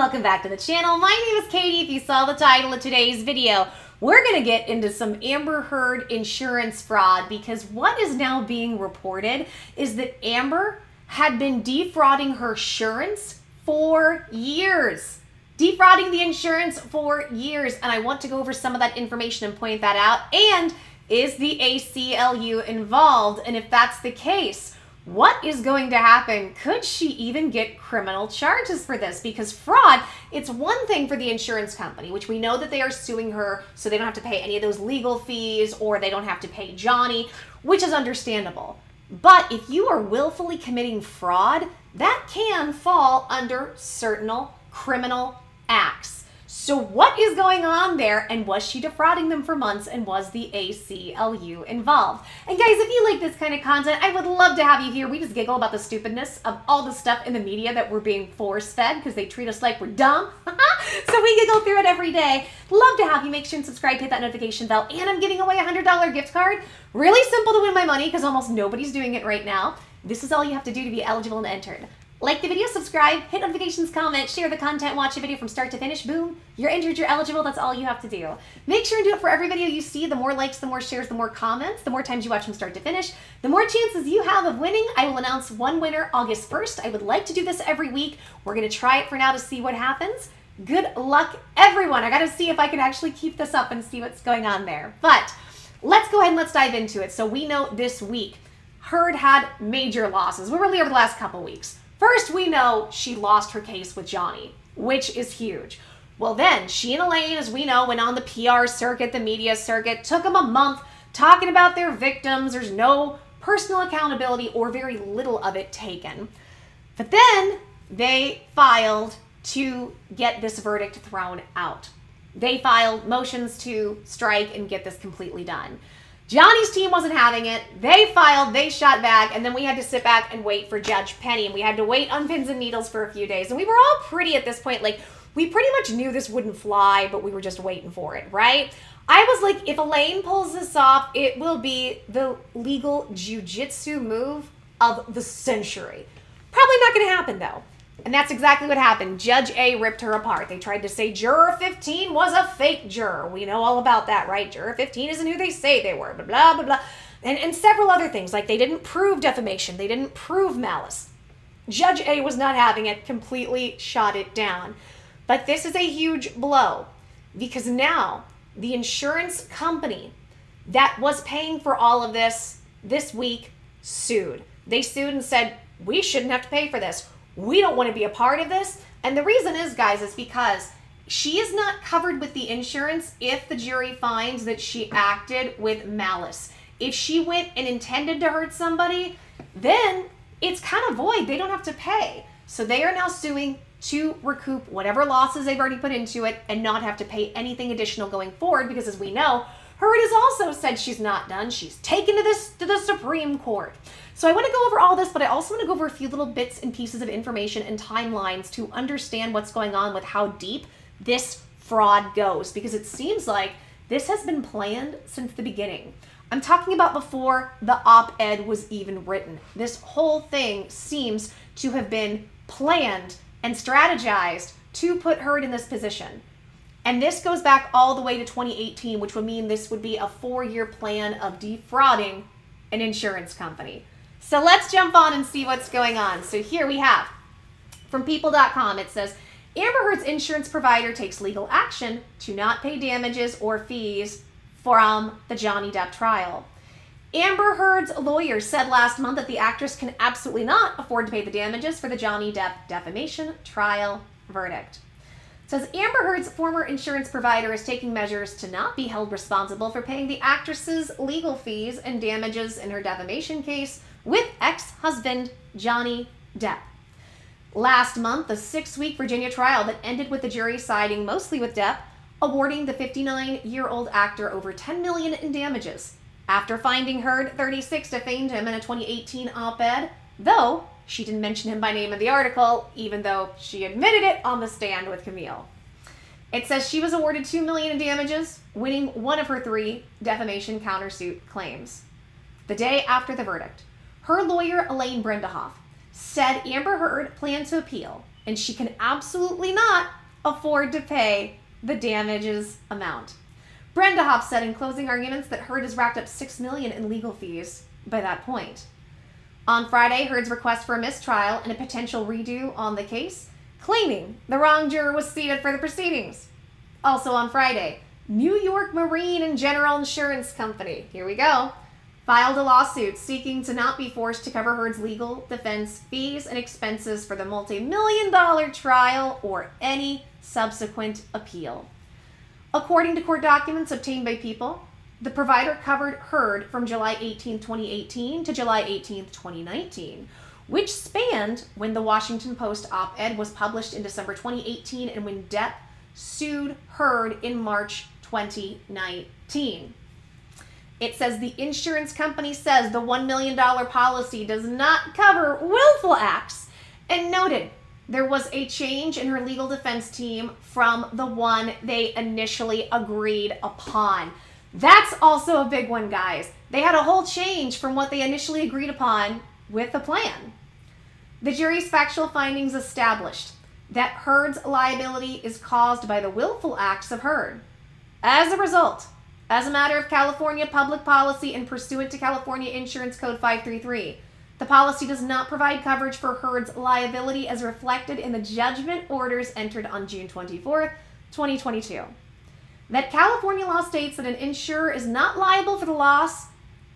welcome back to the channel. My name is Katie. If you saw the title of today's video, we're going to get into some Amber Heard insurance fraud because what is now being reported is that Amber had been defrauding her insurance for years. Defrauding the insurance for years. And I want to go over some of that information and point that out. And is the ACLU involved? And if that's the case, what is going to happen? Could she even get criminal charges for this? Because fraud, it's one thing for the insurance company, which we know that they are suing her so they don't have to pay any of those legal fees or they don't have to pay Johnny, which is understandable. But if you are willfully committing fraud, that can fall under certain criminal acts. So what is going on there and was she defrauding them for months and was the ACLU involved? And guys, if you like this kind of content, I would love to have you here. We just giggle about the stupidness of all the stuff in the media that we're being force fed because they treat us like we're dumb. so we giggle through it every day. Love to have you. Make sure and subscribe, hit that notification bell. And I'm giving away a $100 gift card. Really simple to win my money because almost nobody's doing it right now. This is all you have to do to be eligible and entered. Like the video, subscribe, hit notifications, comment, share the content, watch the video from start to finish. Boom, you're entered, you're eligible. That's all you have to do. Make sure and do it for every video you see. The more likes, the more shares, the more comments, the more times you watch from start to finish, the more chances you have of winning. I will announce one winner August 1st. I would like to do this every week. We're going to try it for now to see what happens. Good luck, everyone. I got to see if I can actually keep this up and see what's going on there. But let's go ahead and let's dive into it. So we know this week, Heard had major losses. We're really over the last couple weeks. First, we know she lost her case with Johnny, which is huge. Well, then, she and Elaine, as we know, went on the PR circuit, the media circuit, took them a month talking about their victims. There's no personal accountability or very little of it taken. But then they filed to get this verdict thrown out. They filed motions to strike and get this completely done. Johnny's team wasn't having it. They filed, they shot back, and then we had to sit back and wait for Judge Penney. And we had to wait on pins and needles for a few days. And we were all pretty at this point, like, we pretty much knew this wouldn't fly, but we were just waiting for it, right? I was like, if Elaine pulls this off, it will be the legal jujitsu move of the century. Probably not going to happen, though. And that's exactly what happened. Judge A ripped her apart. They tried to say Juror 15 was a fake juror. We know all about that, right? Juror 15 isn't who they say they were, blah, blah, blah, blah. And, and several other things, like they didn't prove defamation, they didn't prove malice. Judge A was not having it, completely shot it down. But this is a huge blow because now the insurance company that was paying for all of this this week sued. They sued and said, We shouldn't have to pay for this we don't want to be a part of this. And the reason is, guys, is because she is not covered with the insurance if the jury finds that she acted with malice. If she went and intended to hurt somebody, then it's kind of void. They don't have to pay. So they are now suing to recoup whatever losses they've already put into it and not have to pay anything additional going forward because as we know, Heard has also said she's not done. She's taken to this to the Supreme Court. So I want to go over all this, but I also want to go over a few little bits and pieces of information and timelines to understand what's going on with how deep this fraud goes because it seems like this has been planned since the beginning. I'm talking about before the op-ed was even written. This whole thing seems to have been planned and strategized to put Heard in this position. And this goes back all the way to 2018, which would mean this would be a four year plan of defrauding an insurance company. So let's jump on and see what's going on. So here we have from people.com it says Amber Heard's insurance provider takes legal action to not pay damages or fees from the Johnny Depp trial. Amber Heard's lawyer said last month that the actress can absolutely not afford to pay the damages for the Johnny Depp defamation trial verdict says Amber Heard's former insurance provider is taking measures to not be held responsible for paying the actress's legal fees and damages in her defamation case with ex-husband Johnny Depp. Last month, a six-week Virginia trial that ended with the jury siding mostly with Depp, awarding the 59-year-old actor over 10 million in damages after finding Heard 36 defamed him in a 2018 op-ed, though she didn't mention him by name in the article, even though she admitted it on the stand with Camille. It says she was awarded two million in damages, winning one of her three defamation countersuit claims. The day after the verdict, her lawyer Elaine Bredehoft said Amber Heard planned to appeal and she can absolutely not afford to pay the damages amount. Bredehoft said in closing arguments that Heard has racked up six million in legal fees by that point. On Friday, Heard's request for a mistrial and a potential redo on the case, claiming the wrong juror was seated for the proceedings. Also on Friday, New York Marine and General Insurance Company, here we go, filed a lawsuit seeking to not be forced to cover Heard's legal defense fees and expenses for the multi million dollar trial or any subsequent appeal. According to court documents obtained by People, the provider covered Heard from July 18, 2018 to July 18, 2019, which spanned when the Washington Post op ed was published in December 2018 and when Depp sued Heard in March 2019. It says the insurance company says the $1 million policy does not cover willful acts and noted there was a change in her legal defense team from the one they initially agreed upon. That's also a big one, guys. They had a whole change from what they initially agreed upon with the plan. The jury's factual findings established that Heard's liability is caused by the willful acts of Heard. As a result, as a matter of California public policy and pursuant to California Insurance Code 533, the policy does not provide coverage for Heard's liability as reflected in the judgment orders entered on June 24, 2022. That California law states that an insurer is not liable for the loss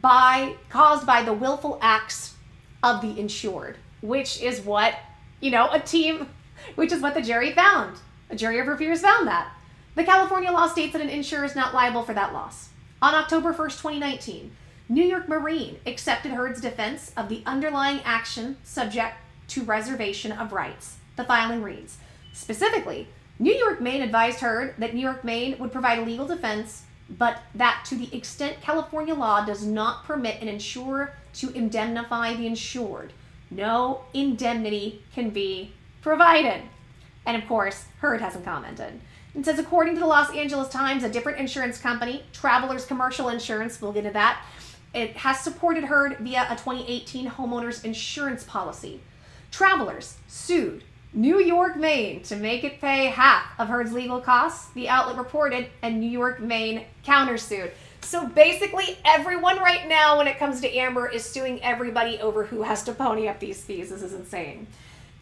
by caused by the willful acts of the insured, which is what, you know, a team, which is what the jury found. A jury of reviewers found that. The California law states that an insurer is not liable for that loss. On October 1st, 2019, New York Marine accepted Heard's defense of the underlying action subject to reservation of rights. The filing reads Specifically, New York Marine advised Heard that New York Marine would provide legal defense, but that to the extent California law does not permit an insurer to indemnify the insured, no indemnity can be provided. And of course, Heard hasn't commented. It says, according to the Los Angeles Times, a different insurance company, Travelers Commercial Insurance, we'll get to that, it has supported Heard via a 2018 homeowners insurance policy. Travelers sued New York Marine to make it pay half of Heard's legal costs, the outlet reported, and New York Marine countersued. So basically, everyone right now, when it comes to Amber, is suing everybody over who has to pony up these fees. This is insane.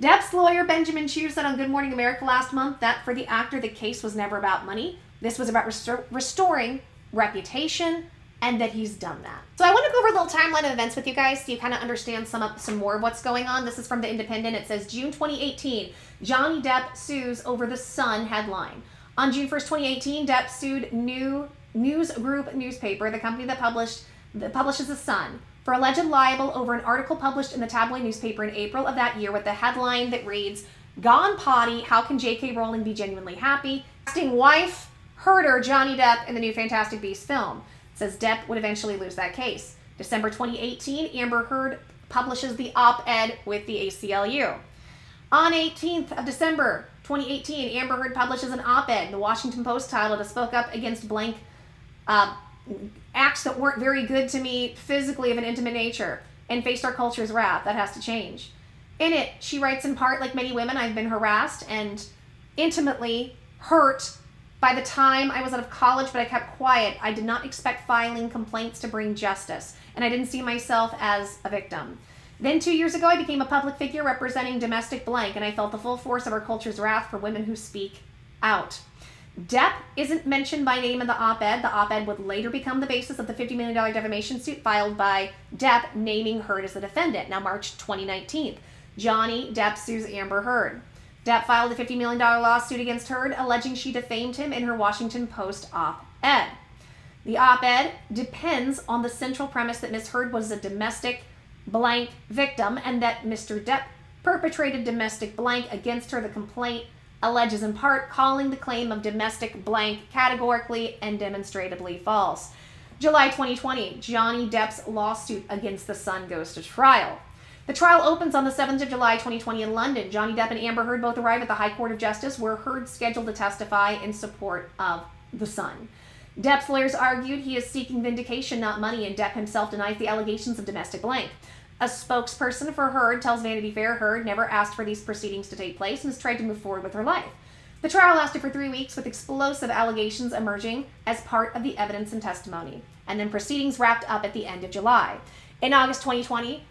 Depp's lawyer, Benjamin Chew, said on Good Morning America last month that for the actor, the case was never about money. This was about restor- restoring reputation, and that he's done that. So I want to go over a little timeline of events with you guys so you kind of understand some of, some more of what's going on. This is from the Independent. It says June 2018, Johnny Depp sues over the Sun headline. On June 1st, 2018, Depp sued New News Group newspaper, the company that published that publishes the Sun, for alleged libel over an article published in the tabloid newspaper in April of that year with the headline that reads, "Gone potty, how can J.K. Rowling be genuinely happy?" Casting wife herder Johnny Depp in the new Fantastic Beasts film says Depp would eventually lose that case. December 2018, Amber Heard publishes the op-ed with the ACLU. On 18th of December 2018, Amber Heard publishes an op-ed in the Washington Post titled "To Spoke Up Against Blank uh, Acts That Weren't Very Good to Me Physically of an Intimate Nature and Faced Our Culture's Wrath. That has to change." In it, she writes in part, like many women, I've been harassed and intimately hurt by the time I was out of college, but I kept quiet, I did not expect filing complaints to bring justice, and I didn't see myself as a victim. Then, two years ago, I became a public figure representing domestic blank, and I felt the full force of our culture's wrath for women who speak out. Depp isn't mentioned by name in the op ed. The op ed would later become the basis of the $50 million defamation suit filed by Depp, naming Heard as the defendant. Now, March 2019. Johnny Depp sues Amber Heard. Depp filed a $50 million lawsuit against Heard, alleging she defamed him in her Washington Post op ed. The op ed depends on the central premise that Ms. Heard was a domestic blank victim and that Mr. Depp perpetrated domestic blank against her. The complaint alleges in part calling the claim of domestic blank categorically and demonstrably false. July 2020, Johnny Depp's lawsuit against The Sun goes to trial. The trial opens on the 7th of July 2020 in London. Johnny Depp and Amber Heard both arrive at the High Court of Justice, where Heard scheduled to testify in support of The Sun. Depp's lawyers argued he is seeking vindication, not money, and Depp himself denies the allegations of domestic blank. A spokesperson for Heard tells Vanity Fair Heard never asked for these proceedings to take place and has tried to move forward with her life. The trial lasted for three weeks with explosive allegations emerging as part of the evidence and testimony, and then proceedings wrapped up at the end of July. In August 2020,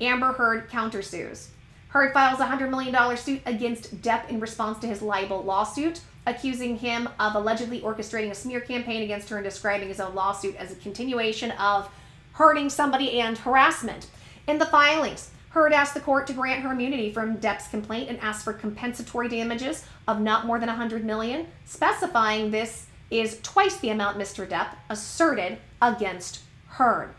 Amber Heard countersues. Heard files a $100 million suit against Depp in response to his libel lawsuit, accusing him of allegedly orchestrating a smear campaign against her and describing his own lawsuit as a continuation of hurting somebody and harassment. In the filings, Heard asked the court to grant her immunity from Depp's complaint and asked for compensatory damages of not more than 100 million, specifying this is twice the amount Mr. Depp asserted against Heard.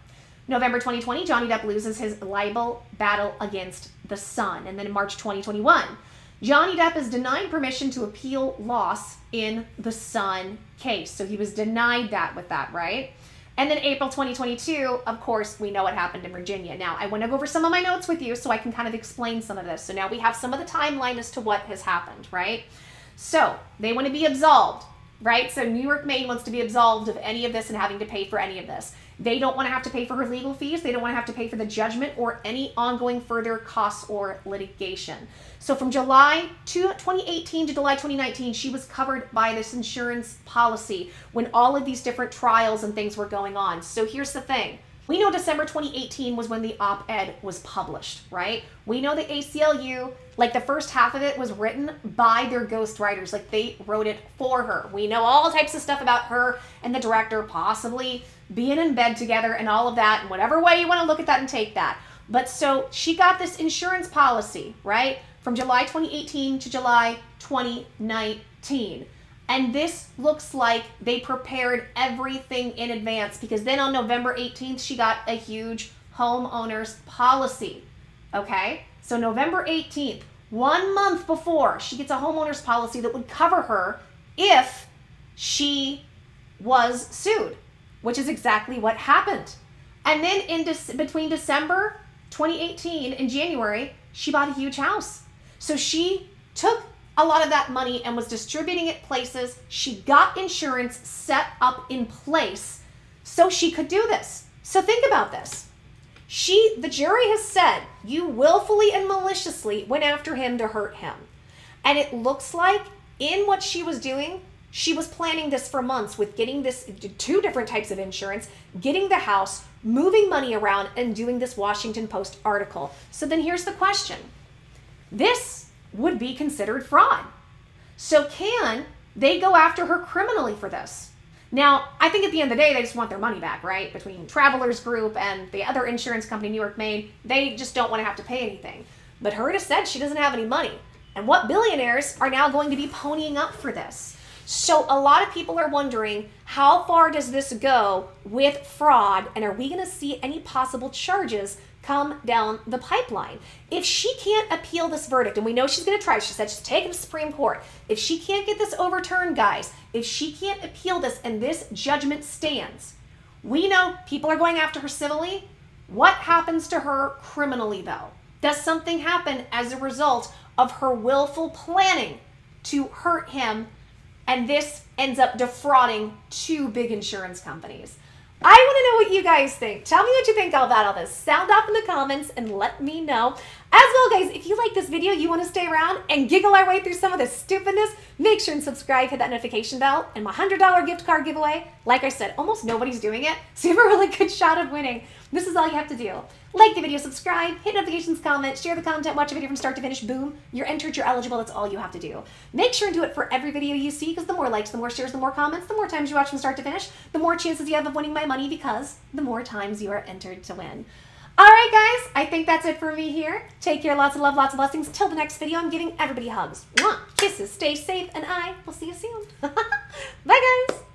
November 2020, Johnny Depp loses his libel battle against The Sun. And then in March 2021, Johnny Depp is denied permission to appeal loss in The Sun case. So he was denied that with that, right? And then April 2022, of course, we know what happened in Virginia. Now, I want to go over some of my notes with you so I can kind of explain some of this. So now we have some of the timeline as to what has happened, right? So they want to be absolved, right? So New York Marine wants to be absolved of any of this and having to pay for any of this. They don't want to have to pay for her legal fees. They don't want to have to pay for the judgment or any ongoing further costs or litigation. So from July to 2018 to July 2019, she was covered by this insurance policy when all of these different trials and things were going on. So here's the thing. We know December 2018 was when the op ed was published, right? We know the ACLU, like the first half of it was written by their ghostwriters, like they wrote it for her. We know all types of stuff about her and the director possibly being in bed together and all of that, and whatever way you want to look at that and take that. But so she got this insurance policy, right? From July 2018 to July 2019. And this looks like they prepared everything in advance because then on November 18th, she got a huge homeowner's policy. Okay? So November 18th, one month before, she gets a homeowner's policy that would cover her if she was sued which is exactly what happened. And then in De- between December 2018 and January, she bought a huge house. So she took a lot of that money and was distributing it places. She got insurance set up in place so she could do this. So think about this. She the jury has said you willfully and maliciously went after him to hurt him. And it looks like in what she was doing, she was planning this for months with getting this two different types of insurance, getting the house, moving money around, and doing this Washington Post article. So then here's the question this would be considered fraud. So can they go after her criminally for this? Now, I think at the end of the day, they just want their money back, right? Between Travelers Group and the other insurance company, New York Marine, they just don't want to have to pay anything. But Herta said she doesn't have any money. And what billionaires are now going to be ponying up for this? So a lot of people are wondering how far does this go with fraud and are we going to see any possible charges come down the pipeline? If she can't appeal this verdict, and we know she's going to try, she said she's taking the Supreme Court. If she can't get this overturned, guys, if she can't appeal this and this judgment stands, we know people are going after her civilly. What happens to her criminally, though? Does something happen as a result of her willful planning to hurt him and this ends up defrauding two big insurance companies. I want to know what you guys think. Tell me what you think about all this. Sound off in the comments and let me know. As well, guys, if you like this video, you want to stay around and giggle our way through some of this stupidness, make sure and subscribe, hit that notification bell, and my $100 gift card giveaway, like I said, almost nobody's doing it, so you have a really good shot of winning. This is all you have to do. Like the video, subscribe, hit notifications, comment, share the content, watch a video from start to finish, boom, you're entered, you're eligible, that's all you have to do. Make sure and do it for every video you see, because the more likes, the more shares, the more comments, the more times you watch from start to finish, the more chances you have of winning my money, because the more times you are entered to win. All right, guys, I think that's it for me here. Take care, lots of love, lots of blessings. Till the next video, I'm giving everybody hugs. Kisses, stay safe, and I will see you soon. Bye, guys.